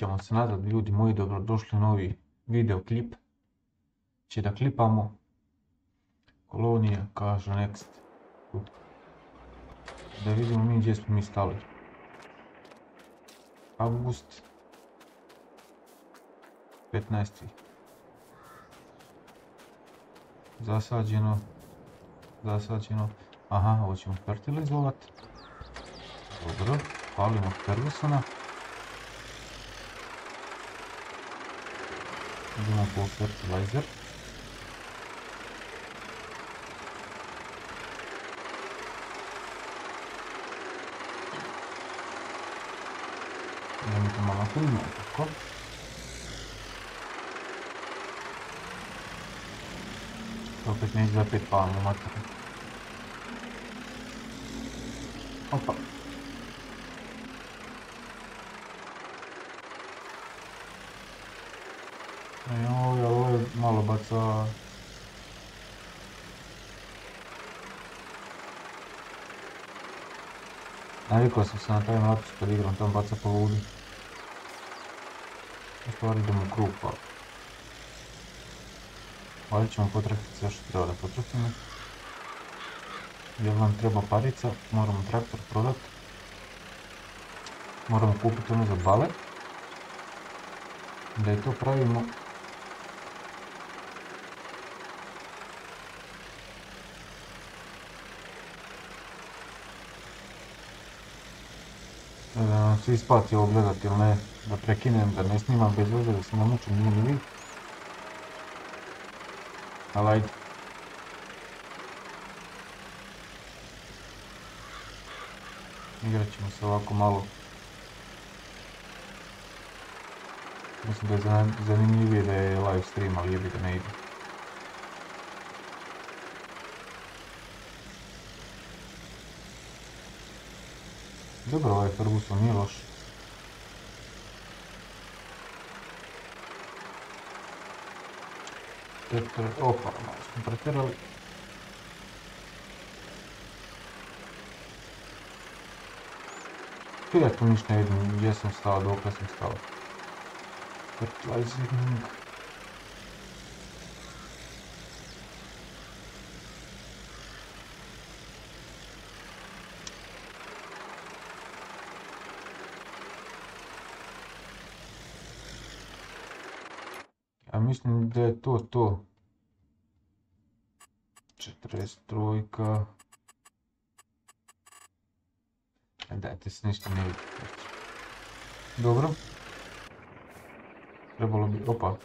vraćamo se nazad, ljudi moji, dobrodošli u novi videoklip. Će da klipamo. Kolonija, kaže next. Da vidimo mi gdje smo mi stali. August. 15. Zasađeno. Zasađeno. Aha, ovo ćemo fertilizovat. Dobro, palimo Fergusona. Idemo po fertilizer. Idemo to malo napunimo, tako. Opet neće da opet palimo materiju. Opa. Joj, ovo je malo baca... Navikao sam se na taj napis kad igram, tam baca po ludi. U stvari idemo u krug pa. Ovdje ćemo potrafiti sve što treba da potrafimo. Jel nam treba parica, moramo traktor prodat. Moramo kupiti ono za bale. Da i to pravimo se isplati ovo gledat ili ne, da prekinem, da ne snimam bez veze, da se namučim, nije ni vi. Ali ajde. Igrat ćemo se ovako malo. Mislim da je zanimljivije da je live stream, ali jebi da ne ide. Dobro, ovaj Ferguson nije loš. Opa, malo smo pretjerali. Ja tu ništa ne vidim gdje sam stao, dok sam stao. Fertilizing. Ja mislim da je to to. 43. Dajte se ništa ne vidi. Dobro. Trebalo bi, opa.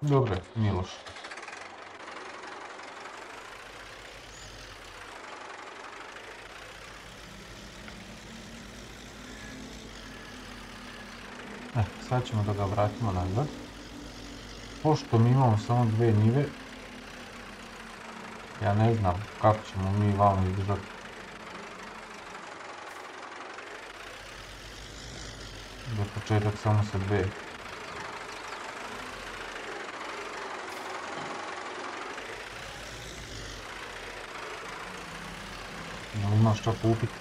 Dobro, nije E, sad ćemo da ga vratimo nazad. Pošto mi imamo samo dve njive, ja ne znam kako ćemo mi vamo izdržati. Za početak samo sa dve. Jel imaš šta kupiti?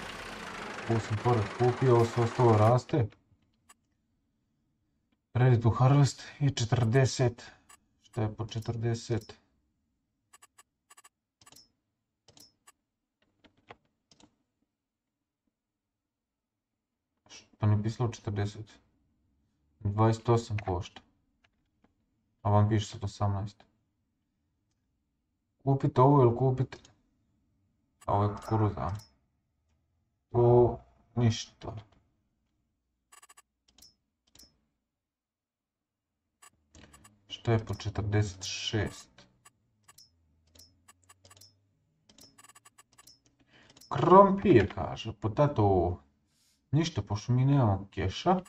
Ovo sam pored kupio, ovo se ostalo raste. Ready to harvest i 40. Što je po 40? Što mi pisalo 40? 28 košta. A vam piše sad 18. Kupite ovo ili kupite... A ovo je kukuruza. To ništa. Što je po 46? Krompir kaže, potato. Ništa, pošto mi nemamo keša.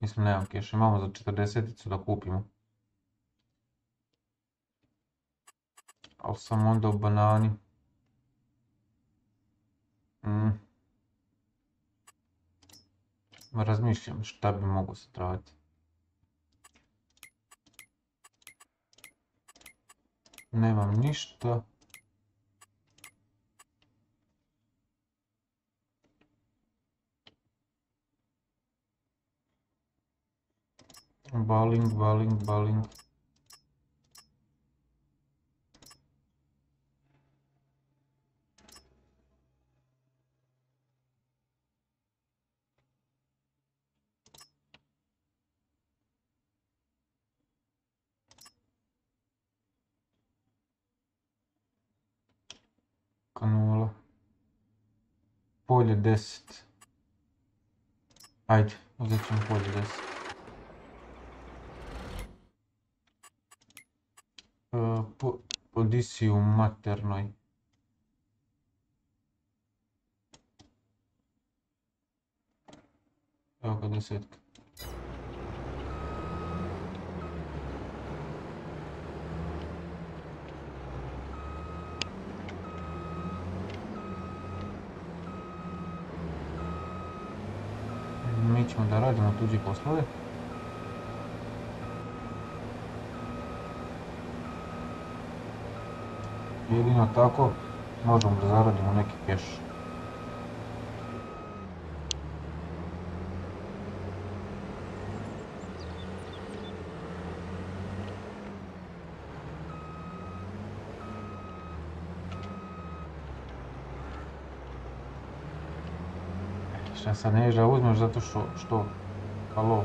Mislim, nemamo keša, imamo za 40 da kupimo. Ali sam onda u banani. Mm. Razmišljam šta bi mogo se trajati. Nemam ništa. Baling, baling, baling. Polje 10. Ajde, uzet ćemo polje 10. E, po, Odisi u maternoj. Evo ga desetka. Mi ćemo da radimo tuđe poslove. Jedino tako možemo da zaradimo neki keš. Šta sad ne da uzmeš zato što, što, halo,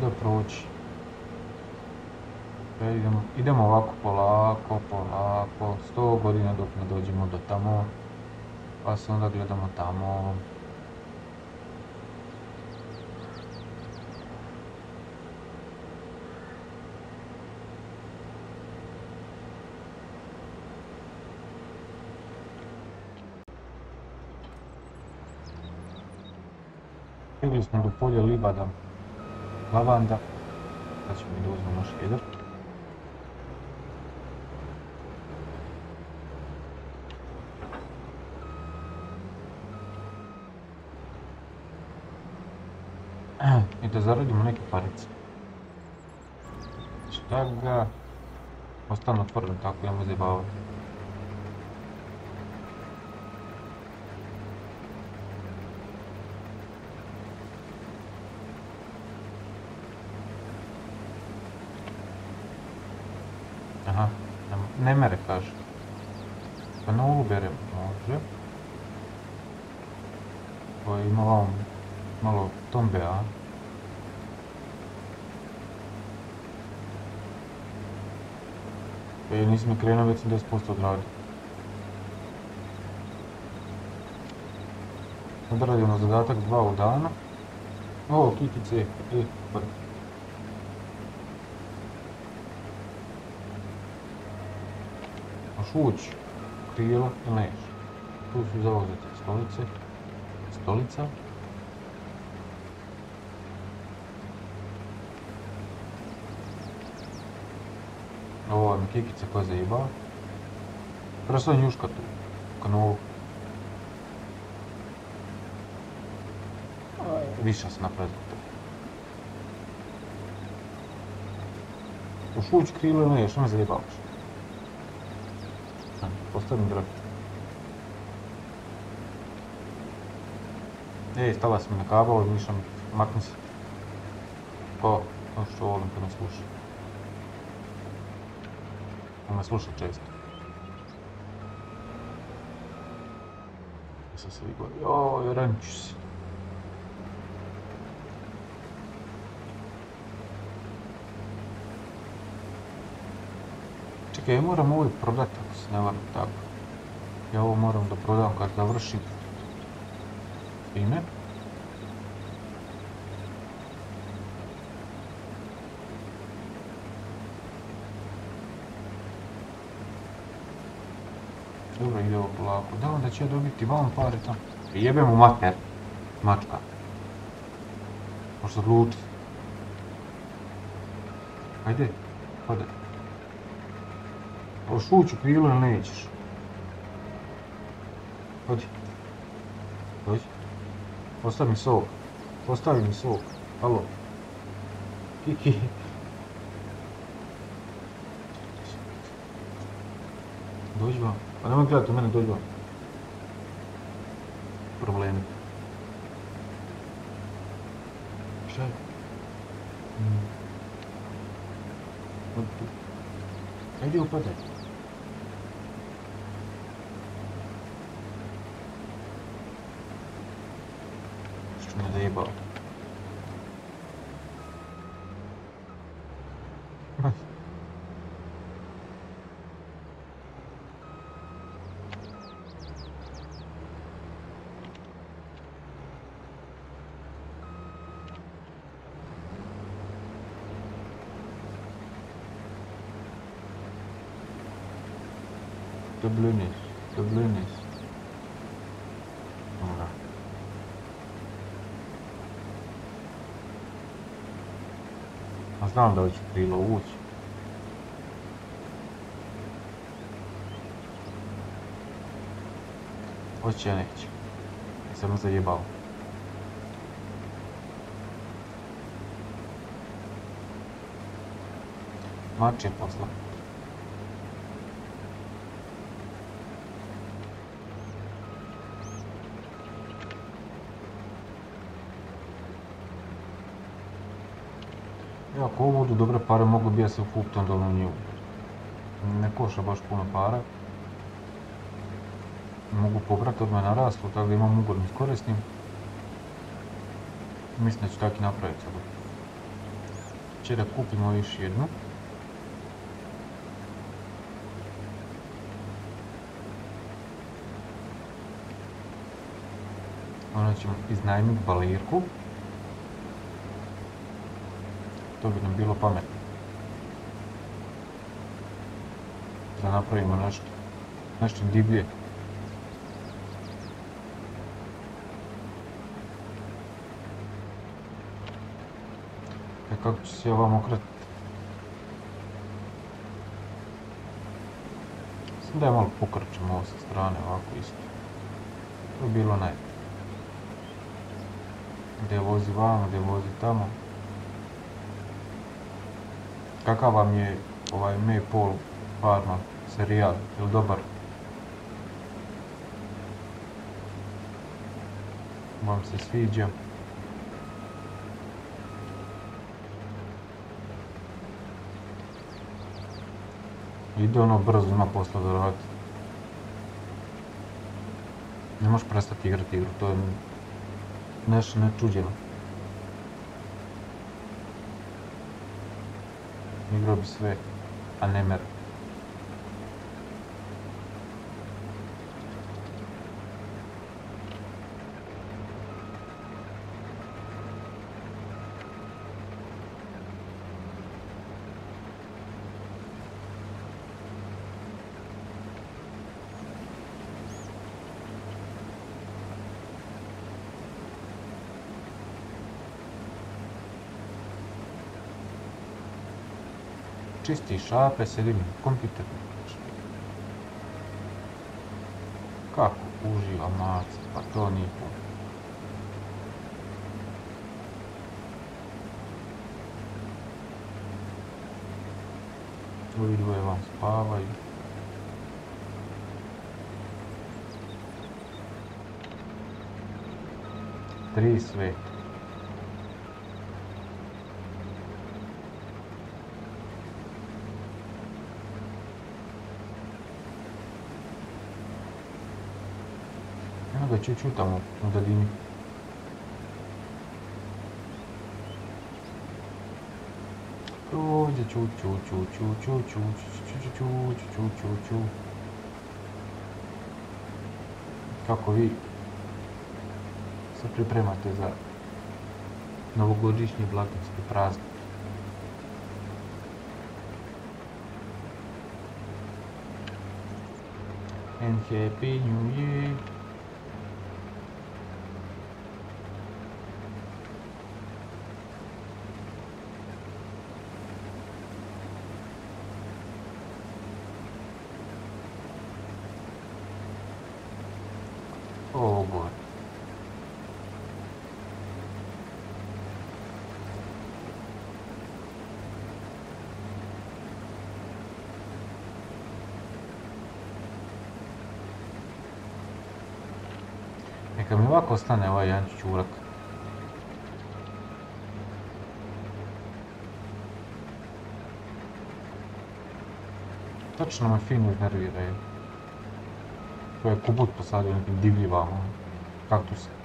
da proći. E, idemo, idemo ovako polako, polako, sto godina dok ne dođemo do tamo, pa se onda gledamo tamo. Stigli smo do polja Libada, lavanda, sad ćemo mi da uzmemo naš header. I da zaradimo neke parice. Šta ga... Ostane otvoren tako, imamo zajebavati. Aha, ne- mere kaže. Pa na ulu berem, može. Ovo ima ovom malo tombe, a? E, nisam krenuo, već sam 10% odradio. Odradimo zadatak dva u danu. O, kikice, e, pa Možeš ući u krilo ili neš. Tu su zauzete stolice. Stolica. Ovo mi kikica koja zajebava. Prosto je njuška tu. u Kanolu. Više sam napravio zbog toga. Možeš ući u krilo ili neš, me zajebavaš? Postavim drag. Ej, stala sam na kabel, mišam, makni se. To što volim kad me sluša. On me sluša često. Sad se vi gori, joj, ranču se. Ja moram ovo i prodat ako se ne varam tako. Ja ovo moram da prodam kad završim. Ime. Dobro, ide ovo polako. Da, onda će ja dobiti vam pare tamo. Jebem u mater. Mačka. Možda odluči. Ajde, padaj. Hoćeš ući u krilo ili nećeš? Hodi. Hodi. Ostavi mi sok. Ostavi mi sok. Halo. Kiki. Dođi vam. Pa nemoj gledati u mene, dođi vam. Problemi. Šta je? Hmm. Ajde upadaj. Dublinus, Dublinus. Dobra. A znam da će krilo ući. Hoće ja neće. I sam zajebao. Mač je posla. Budu dobre pare, mogu bi ja se kupiti onda onu nju. Ne koša baš puno para. Mogu pobrati odmah na rastu, tako da imam ugodno s korisnim. Mislim da ću tako i napraviti sada. Če da kupimo još jednu. Onda ćemo iznajmiti balirku. To bi nam bilo pametno. Da napravimo nešto, nešto divlje. E kako će se ovamo okretati? Mislim da je malo pokrčemo ovo sa strane ovako isto. To bi bilo naj. Gdje vozi vamo, gdje vozi tamo. Kakav vam je ovaj Maypole Farma serijal? Je li dobar? Vam se sviđa? Ide ono brzo, ima posla radi. Ne možeš prestati igrati igru, to je nešto nečuđeno. mikrobisve, a ne mer. Čisti šape, sedim kompjuter. Kako uživa maca, pa to nije puno. Ovi dvoje vam spavaju. Tri sveta. Čuču tamo u daljini. Ovdje ču ču ču ču ču ču ču ču ču ču ču ču Kako vi se pripremate za novogodišnji blagdanski praznik? And Happy New Year! Oh boy. Neka mi ovako ostane ovaj jedan čurak. Točno me fino iznerviraju. To je kubut posadio nekim divljivama. Kaktuse.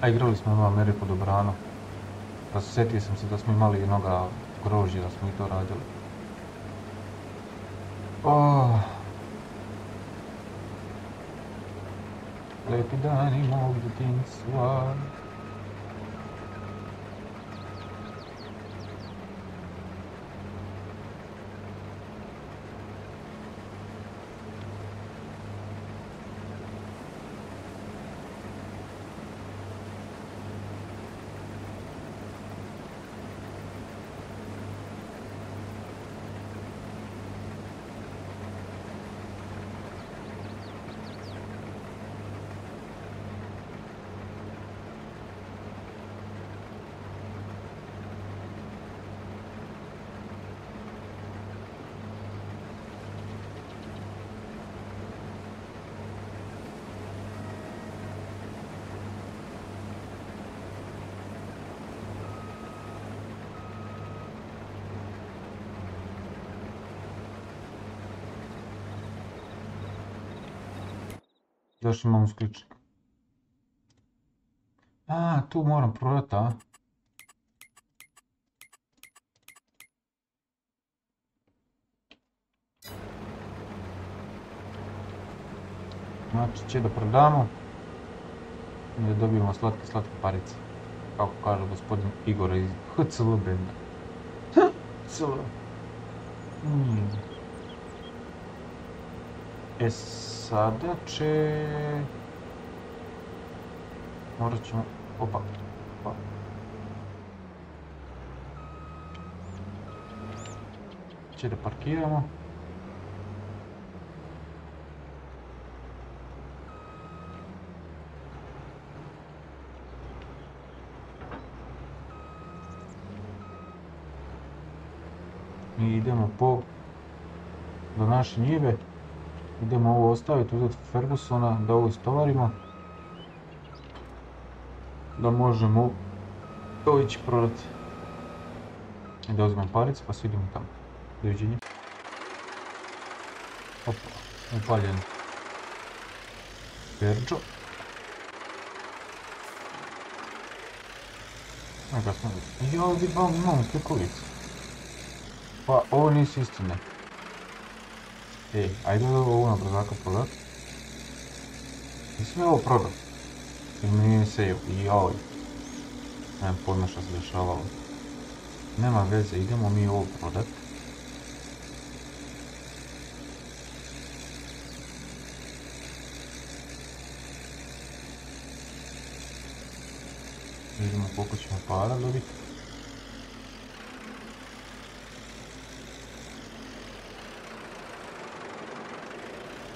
A igrali smo u Ameriku dobrano. Pa sjetio sam se da smo imali jednoga grožđa, da smo i to radili. Oh. Lepi dani mog djetinjstva. Još imam sključnik. A, tu moram prodati, a? Znači će da prodamo i da dobijemo slatke, slatke parice. Kako kaže gospodin Igor iz HCL benda. HCL. Hmm. E sada će... Morat ćemo... Opa. Opa. Će da parkiramo. I idemo po do naše njive. Idemo ovo ostaviti, uzeti Fergusona, da ovo istovarimo. Da možemo to ići prodati. I da uzmem parice pa se vidimo tamo. Doviđenja. Opa, upaljen. Perđo. Neka smo. Ja ovdje vam imamo kekulicu. Pa ovo nisu istine. Ej, ajde da ovo na brzaka prodat. Nisam ja ovo prodao. Ili mi nije save, joj. Nemam pojma šta se dešava ovo. Nema veze, idemo mi ovo prodat. Vidimo koliko ćemo para dobiti.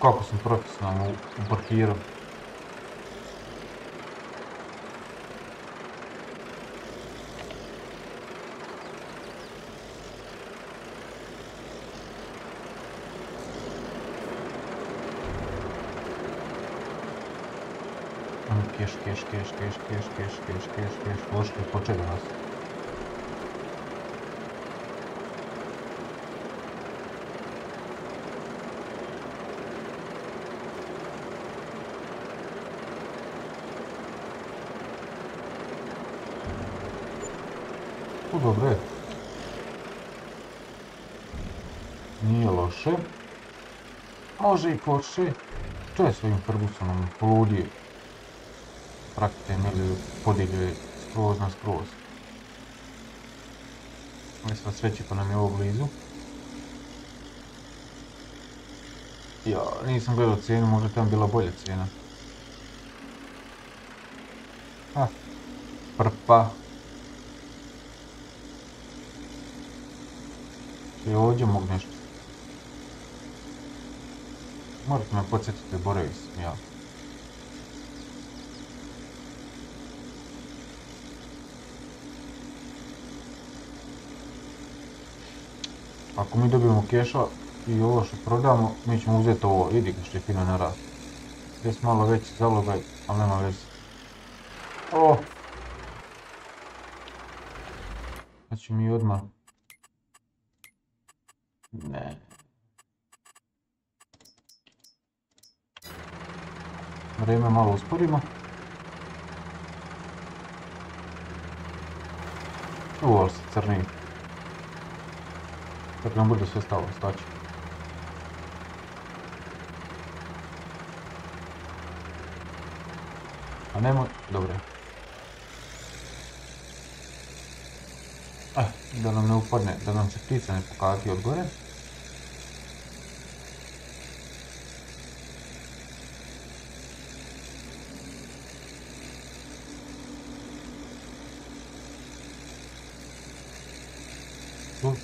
корпусом профессионально упаркирован. Кеш, кеш, кеш, кеш, кеш, кеш, кеш, кеш, кеш, ложка, почек нас. Dobro je. Nije loše. Može i Porsche. To je svojim Fergusonom poludio. Pratite Emiliju podigli skroz na skroz. Mislim sreće pa nam je ovo blizu. Ja, nisam gledao cijenu, možda tamo bila bolja cijena. Ah, prpa. i ovdje mogu nešto. Morate me podsjetiti, boravi sam ja. Ako mi dobijemo keša i ovo što prodamo, mi ćemo uzeti ovo, vidi ga što je fino narast. Jes malo veći zalogaj, ali nema veze. O! Znači mi odmah ne. Vrijeme malo usporimo. Ovo se crni. Tako nam bude sve stalo, staći. A nemoj, dobro. Eh, da nam ne upadne, da nam se ptica ne pokati od gore.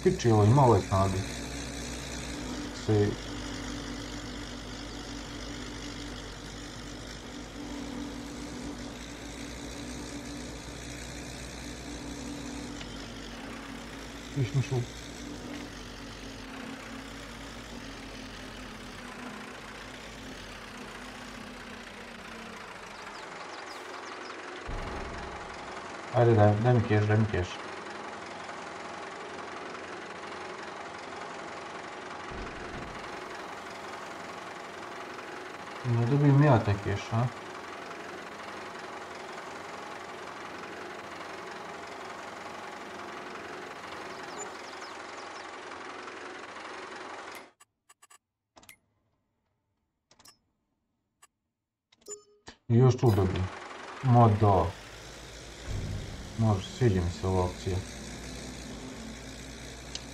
Tu piči ovo, ima ove snage. Se... Viš šup. Ajde daj, daj mi keš, daj mi keš. Ne dobijem ja taj keš, a? I još tu dobijem. Ma da. Može, sviđa mi se ova opcija.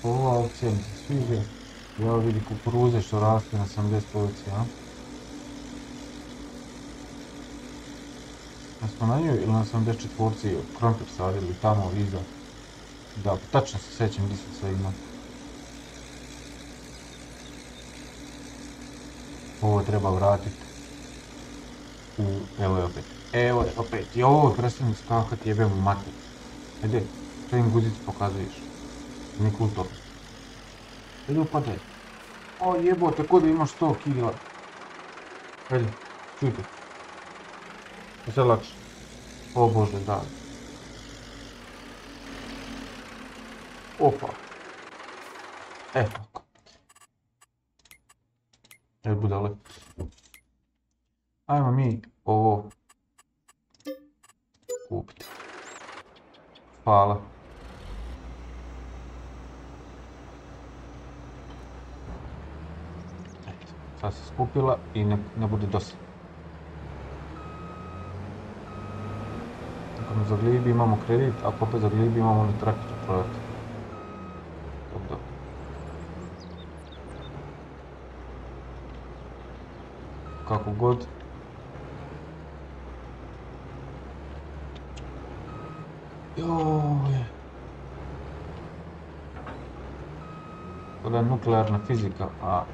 Ova opcija mi se sviđa. Ja vidi kukuruze što raste na 70 pozicija, a? Da smo na njoj ili na 74 krompir sadili tamo iza. Da, tačno se sjećam gdje sam sve imao. Ovo treba vratiti. Evo je opet. Evo je opet. I ovo prestani skakat jebem u mati. Ajde, što im guzicu pokazuješ? Nije kulto. Ajde upadaj. O jebote, ko da imaš 100 kila. Ajde, čujte. Sve lakše. O bože, da. Opa. E, tako. E, budale. Ajmo mi ovo kupiti. Hvala. Eto, sad se skupila i ne, ne bude dosadno. Za glibi imamo kredit, ako opet za glibi imamo na traktor prodati. Kako god. Joj. Je nuklearna fizika, a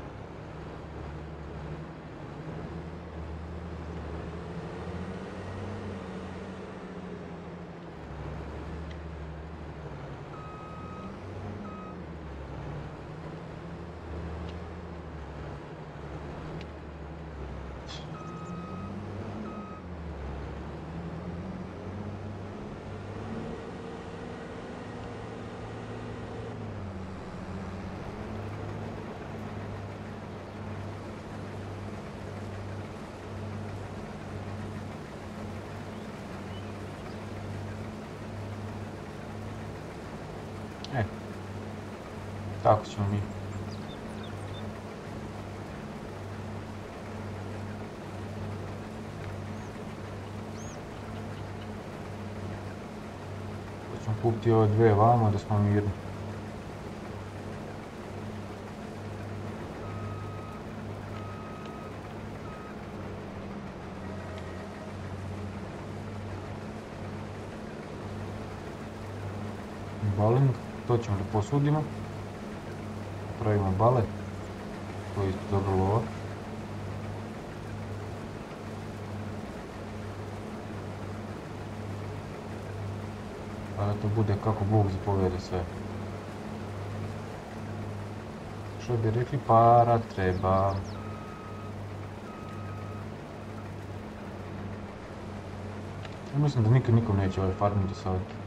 E, tako ćemo mi. Sad ćemo kupiti ove dve vamo da smo mirni. Baling, to ćemo da posudimo. Pravimo bale. To je dobro lova. Pa da to bude kako Bog zapovede sve. Što bi rekli, para treba. Ja mislim da nikad nikom neće ovaj farming do sad.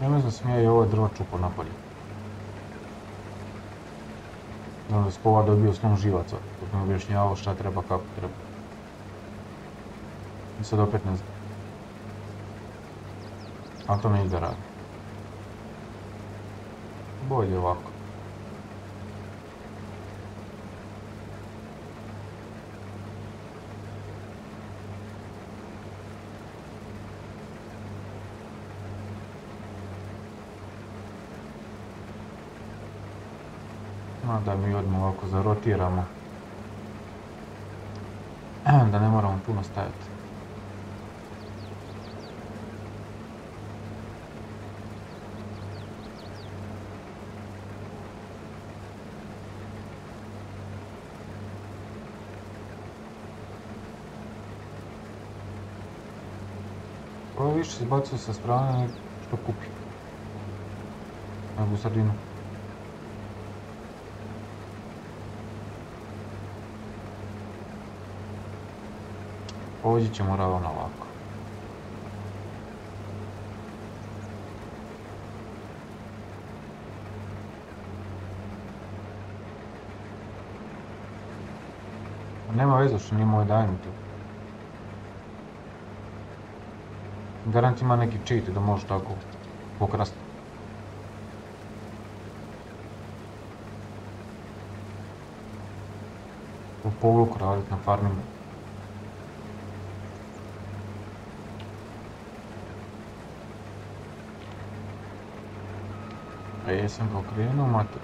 Ja mislim sam ja i ovo drvo čupo napolje. I onda spova dobio snom živaca, dok mi objašnjavao šta treba, kako treba. I sad opet ne znam. A to ne ide radi. Bolje ovako. Ma da mi odmah ovako zarotiramo. Da ne moramo puno staviti. Ovo više se bacuje sa strane što kupi. Nego sardinu. Ovdje ćemo ravno ovako. Nema veze što nije moj dajni tu. Garant ima neki cheat da može tako pokrasti. U povluk radit na farmingu. A jesam ga okrenuo, mater.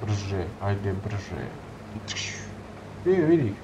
Brže, ajde brže. Vidi, vidi.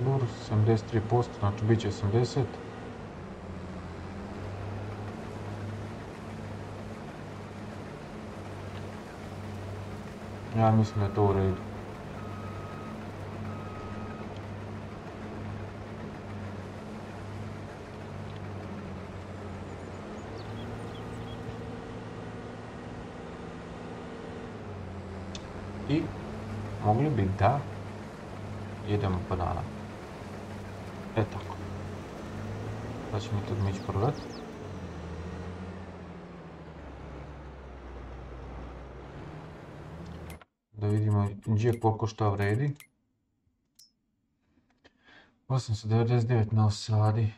Lur 73%, znači bit će 80. Ja mislim da je to u redu. I mogli bi da idemo banana. E tako. Sad ćemo to mić prodat. Da gdje koliko šta vredi. 899 na osadi.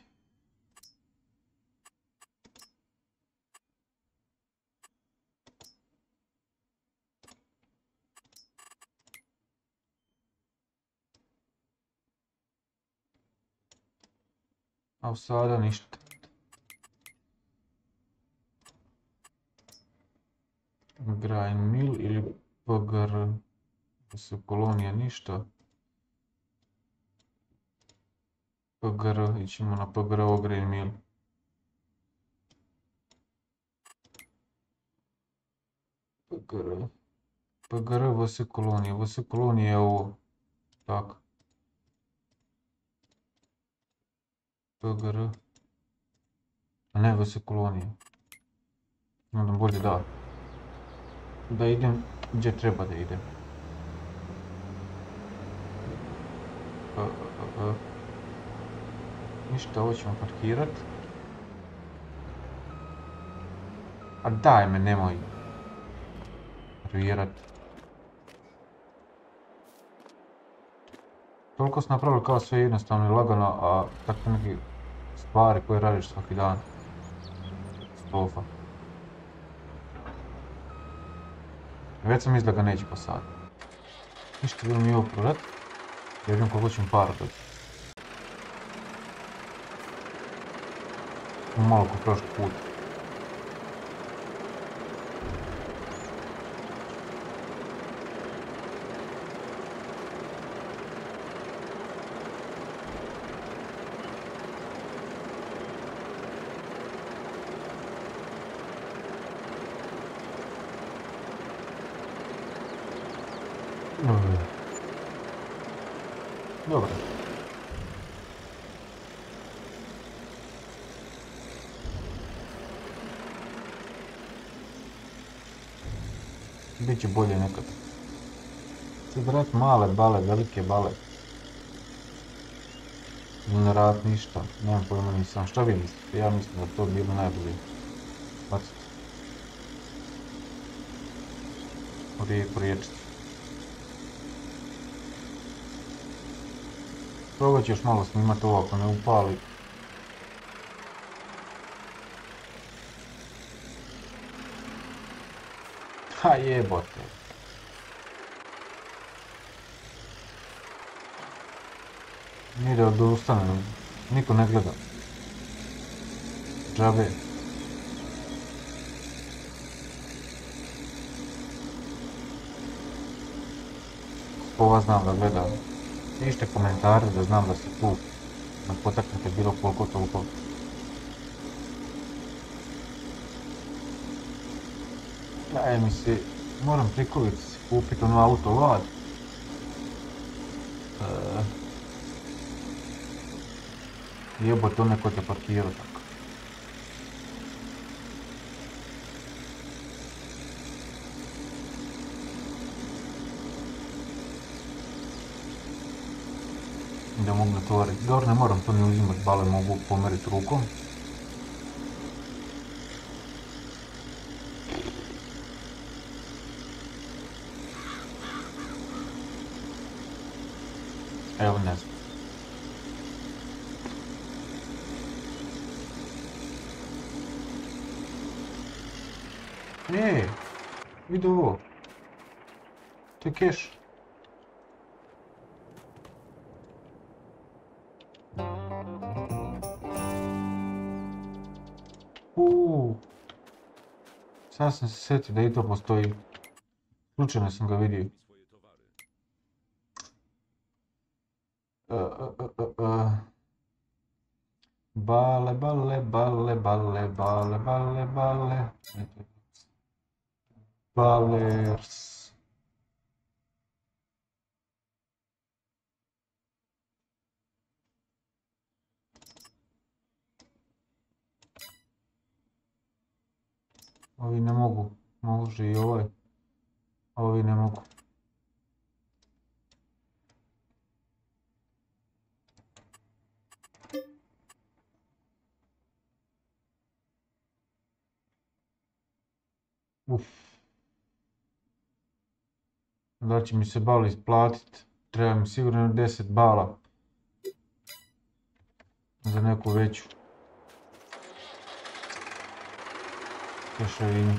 A sada ništa. Grind mill ili PGR su kolonija ništa. PGR, ićemo na PGR Ogrej Mil. PGR. PGR VS kolonije. VS kolonije je ovo. Tak. PGR. A ne VS kolonije. Onda bolje da. Da idem gdje treba da idem. E, e, e. Ništa, ovo ćemo parkirat. A daj me, nemoj. Parkirat. Toliko su napravili kao sve jednostavno i lagano, a takve neke stvari koje radiš svaki dan. Stofa. Već sam mislio da ga neće posaditi. Ništa bilo mi ovo prodat. Koliko ćemo para doći. Malo ko prošli put. Dobro. Biće bolje nekad. Sad rad male bale, velike bale. Ne rad ništa, nemam pojma nisam. Šta vi mislite? Ja mislim da to bilo najbolje. Bacite. U rijeku riječiti. Probat ću još malo snimat ovo ako ne upali. Ha jebote. Nije da odustanem, niko ne gleda. Džabe. Ova znam da gleda. Pišite komentare da znam da ste tu. Da potaknete bilo koliko toliko. Daje mi se, moram prikovici si kupit ono auto lad. Jebote, to neko te parkirao tako. Da mogu natvoriti. Dobro, ne moram to ni uzimat, bale mogu pomeriti rukom. Evo ne znam. E, vidi ovo. To je keš. Uuu. Sad sam se sjetio da i to postoji. Slučajno sam ga vidio. E, e, e, e. Bale, bale, bale, bale, bale, bale, bale. Balers. Ovi ne mogu, može i ovaj. Ovi ne mogu. Uf. Da će mi se bal isplatit, treba mi sigurno 10 bala. Za neku veću. Krševinu.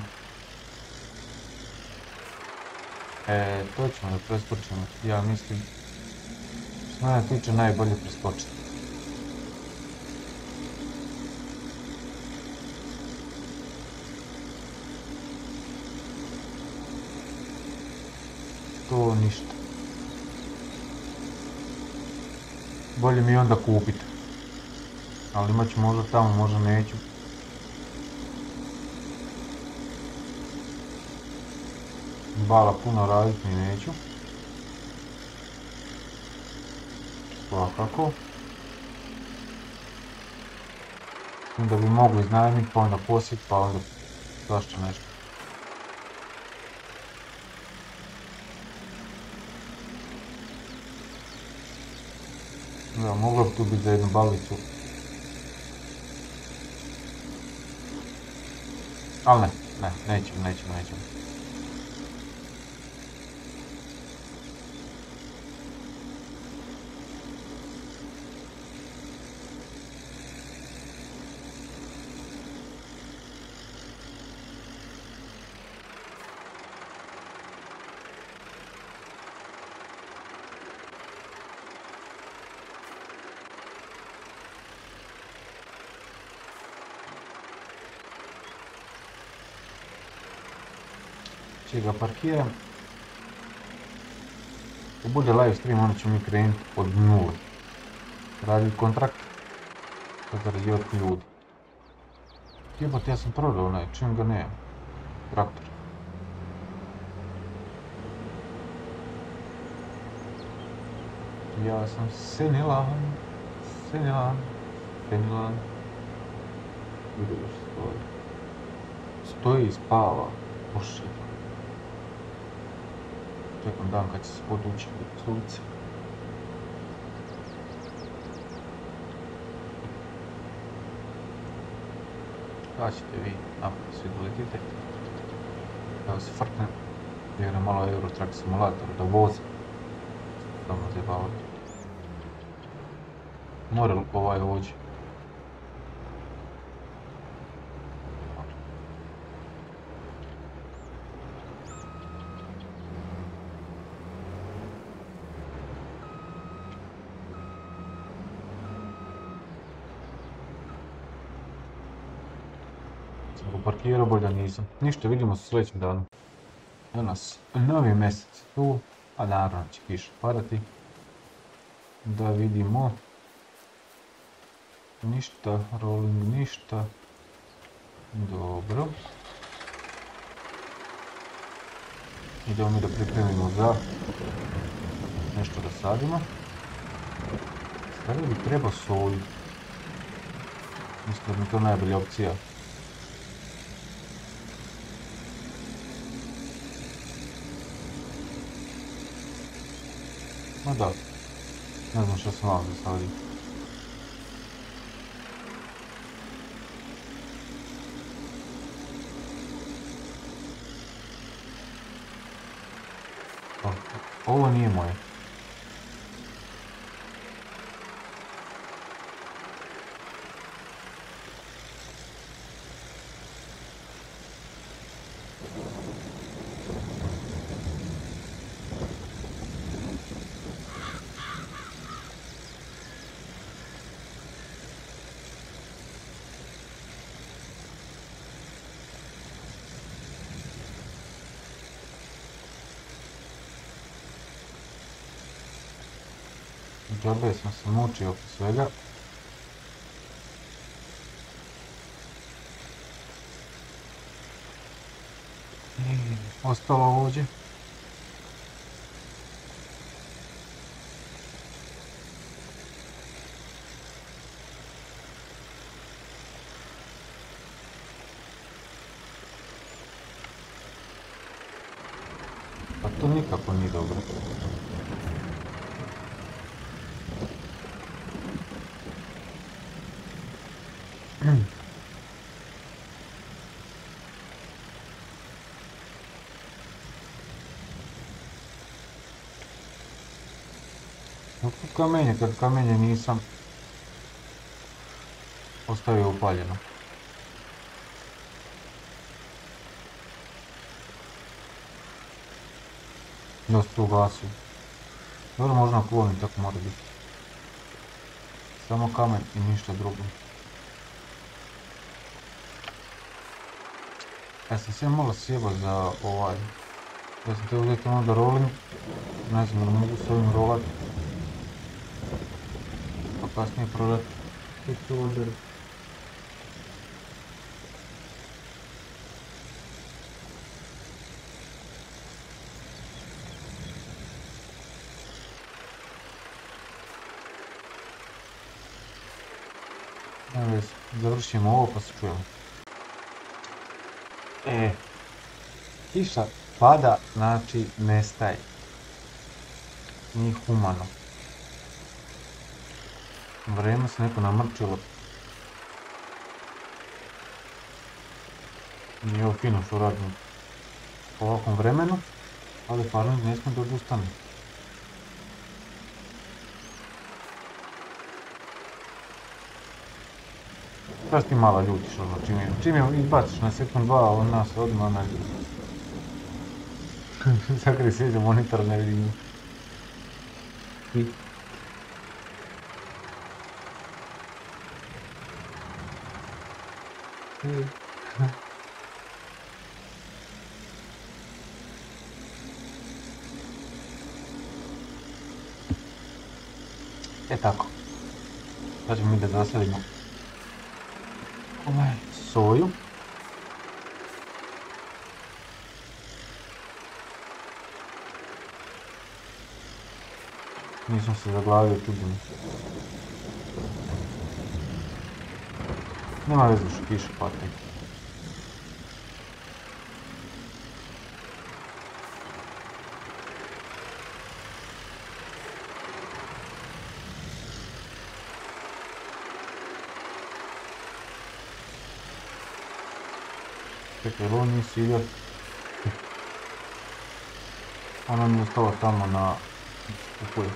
E, to ćemo da preskočimo, ja mislim. Što mene tiče najbolje preskočiti. To ništa. Bolje mi onda kupiti. Ali imat ću možda tamo, možda neću. Bala puno raditi ni neću. Svakako. Da bi mogli iznajmiti, pa onda posjet, pa onda zašto nešto. Da, moglo bi tu biti za jednu balicu. Ali ne, ne, nećemo, nećemo, nećemo. Če ga parkiram, ko bude live stream, onda ćemo mi krenuti od nule. Raditi kontrakt, pa zarađivati ljudi. Jebate, ja sam prodao onaj, čim ga nemam. Traktor. Ja sam senilan, senilan, senilan. Vidi ga što stoji. Stoji i spava. Bože. Čekam dan kad će se podući s ulice. Kada ćete vi naprijed svi doletite. Evo se frknem. Igram malo Euro Truck Simulator da vozim. Samo zajebavati. More ovaj ovdje. Sam go parkirao, bolje nisam. Ništa, vidimo se sljedećim danom. Danas novi mjesec tu, a naravno će kiša padati. Da vidimo. Ništa, rolling ništa. Dobro. Idemo mi da pripremimo za nešto da sadimo. Sada bi trebao soju. Mislim da mi to najbolja opcija. Ma da. Ne znam što sam vam zasadio. O, Ovo mučio oko svega. Ostalo ovdje. Pa to nikako nije dobro. Kamenje, kad kamenje nisam ostavio upaljeno. Dosta tu ugasio. Dobro, možda kloni, tako mora biti. Samo kamen i ništa drugo. Ja sam sve malo sjebao za ovaj. Ja sam te uzeti ono da rolim. Ne znam da mogu s ovim Пак ме продат. Ето това дърво. Завършим ова, па се чуем. E, kiša pada, znači nestaje. Nije humano. Vreme se neko namrčilo. Nije ovo fino što radim po ovakvom vremenu, ali farming ne smije da odustane. Šta ti mala ljutiš ono, čim je, čim je izbaciš na sekund dva, on nas odmah na Sakri sjeđa monitor ne vidim. I... E tako. Sad ćemo mi da zasadimo ovaj soju. Nisam se zaglavio čudim. Nema veze što kiša pati. Čekaj, ovo nije silja. Ona mi je ostala tamo na kupuju.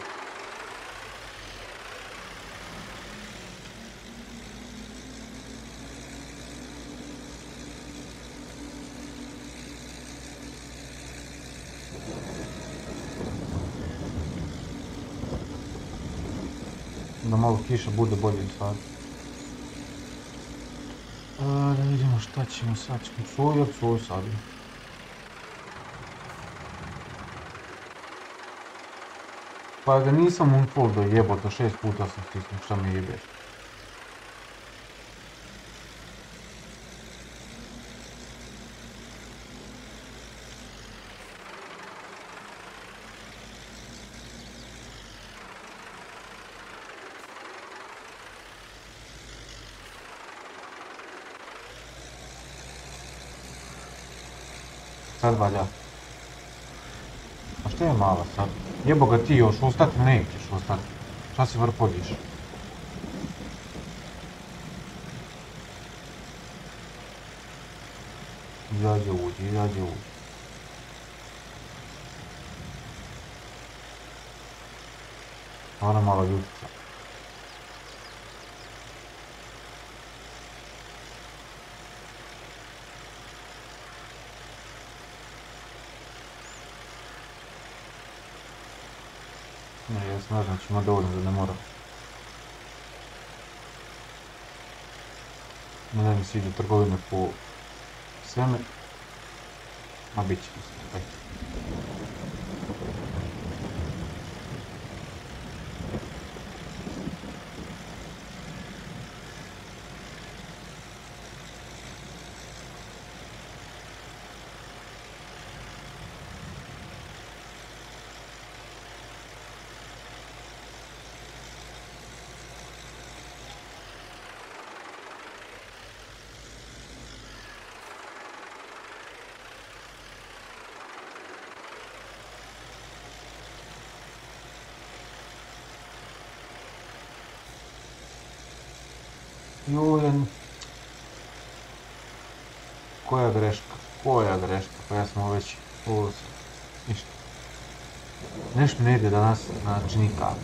Da malo kiša bude bolje sad. Da vidimo šta ćemo sad, ćemo soju, soju sadimo. Pa ga nisam unfoldo jebote, šest puta sam stisnuo, šta mi jebeš. Sad valja. A šta je mala sad? Jebo ga ti još, ostati nećeš ostati. Šta si vrpoljiš? Izađe uđi, izađe uđi. Ona mala ljutica. Ne, ja se nadam da ćemo dovoljno da ne moram. Ne da Julen. Koja greška? Koja greška? Pa ja sam već ovo ništa. Nešto ne ide danas, znači nikako.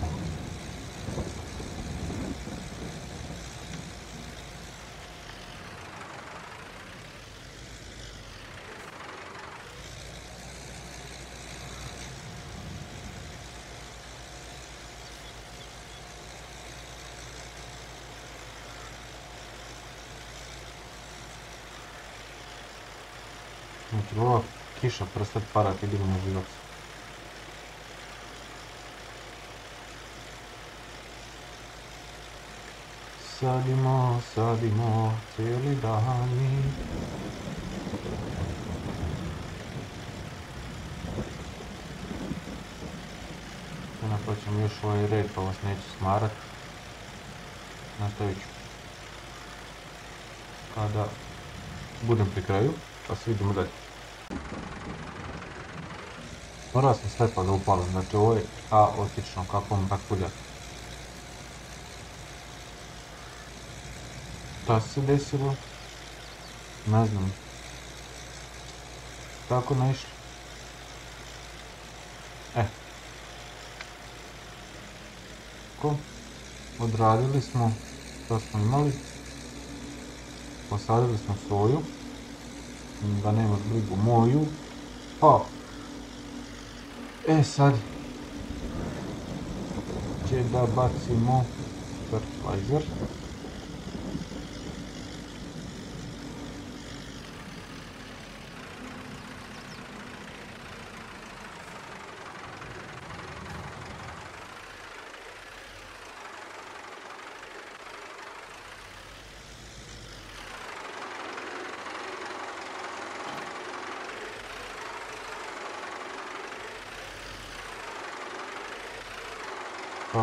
Znači kiša prestat parat idemo na živac. Sadimo, sadimo, cijeli dani. Napraćem još ovaj red pa vas neću smarat. Nastavit ću. Kada budem pri kraju, pa se vidimo dalje. Morao sam sve pa da upalim, znači ovo je kaotično kako vam rakulja. Šta se desilo? Ne znam. Tako naišlo. E. Ko? Odradili smo što smo imali. Posadili smo soju. Da nemaš brigu moju. Pa. E sad. Će da bacimo fertilizer.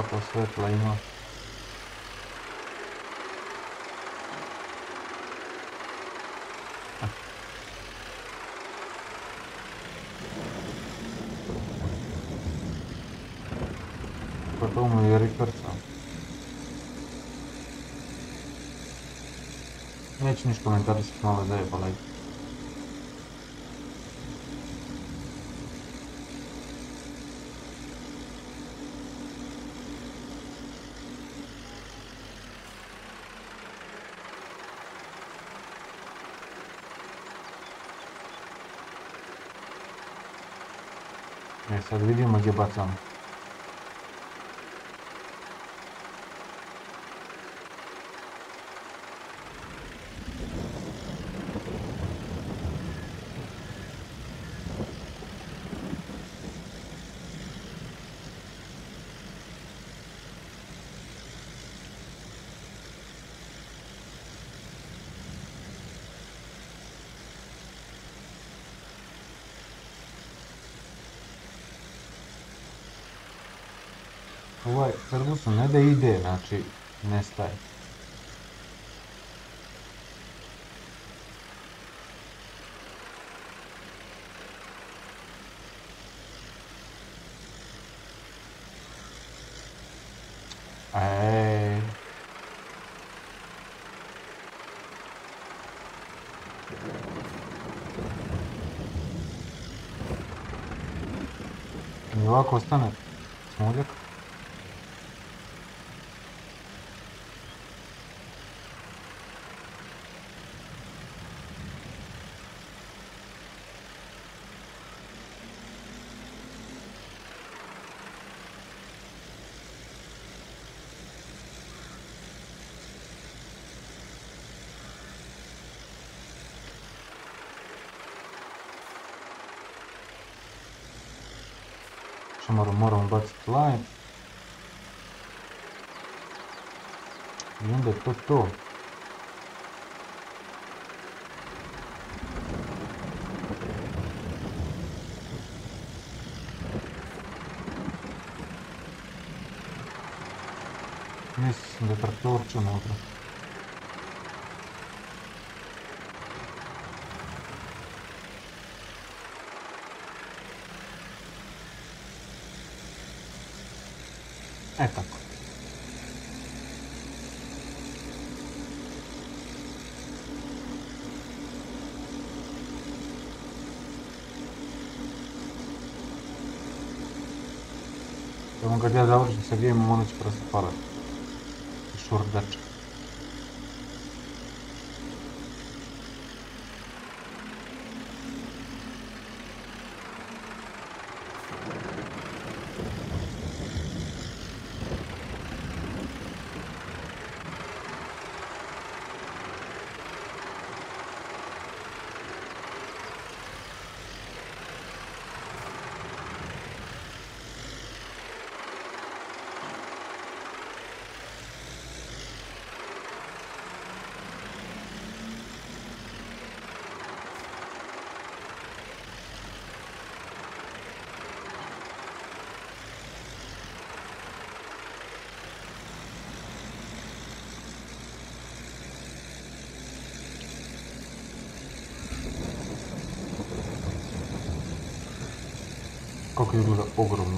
Kako svetla ima. Pa to mu je riperca. Neću niš komentarisati malo da je balaj. Ovaj Ferguson ne da ide, znači nestaje. Eee. I ovako ostane smoljak. Što moramo, moramo baciti line. I onda je to to. Mislim Evo kad ja završim sa grijemom, ono će prosto palat.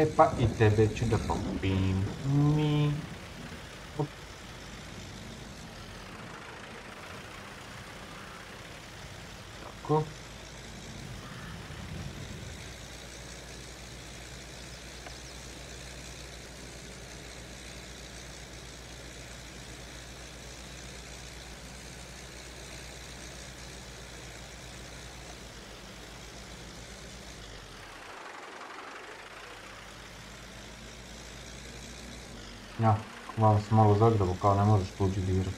Šurdača. Kako izgleda ogromno ovo. E pa i tebe ću da popim. Mi. Op. Tako. Ja, malo se malo zagrabo, kao ne možeš tuđi dirati.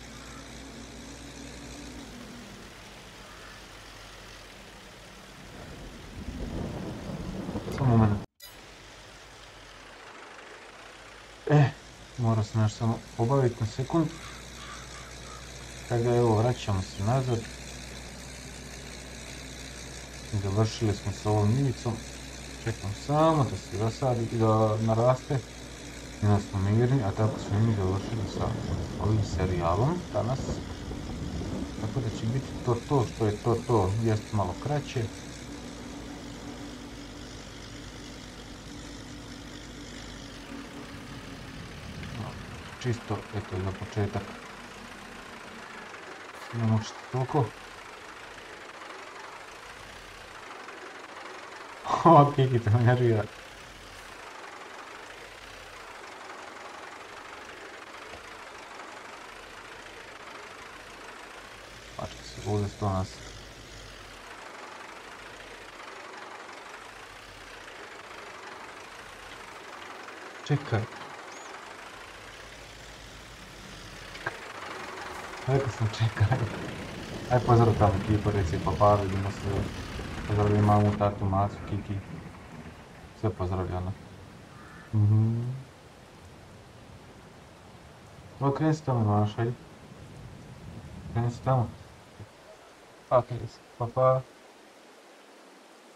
Samo moment. E, mora se nešto samo obaviti na sekund. Tako evo, vraćamo se nazad. Završili smo s ovom njivicom. Čekam samo da se zasadi i da naraste. Onda smo mirni, a tako smo mi završili sa ovim serijalom danas. Tako da će biti to to što je to to, jest malo kraće. Čisto, eto, za početak. Ne možete toliko. O, Kiki te nervira. Bude sto nas. Čekaj. Rekao sam čekaj. Aj pozdrav tamo Kipo, reci papa, vidimo se. Pozdravljam mamu, tatu, macu, Kiki. Sve pozdravljeno. Mhm. Kreni se tamo maš, ajde. Kreni se tamo. Pa kreni se, pa pa.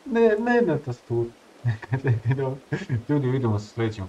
Ne, ne na to stup. Nekaj, nekaj, dobro. Ljudi, vidimo se u sljedećem